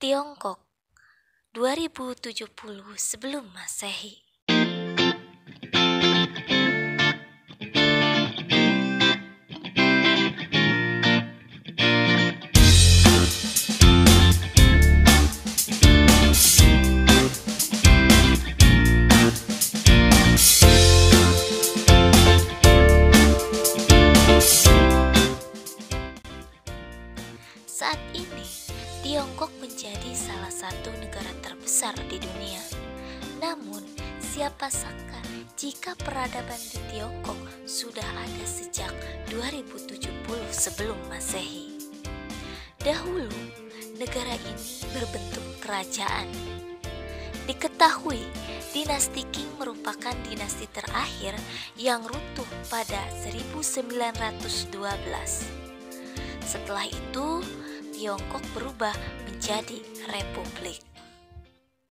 Tiongkok 2070 sebelum Masehi. Saat ini, Tiongkok menjadi salah satu negara terbesar di dunia. Namun, siapa sangka jika peradaban di Tiongkok sudah ada sejak 2070 sebelum Masehi. Dahulu, negara ini berbentuk kerajaan. Diketahui, dinasti Qing merupakan dinasti terakhir yang runtuh pada 1912. Setelah itu, Tiongkok berubah menjadi republik.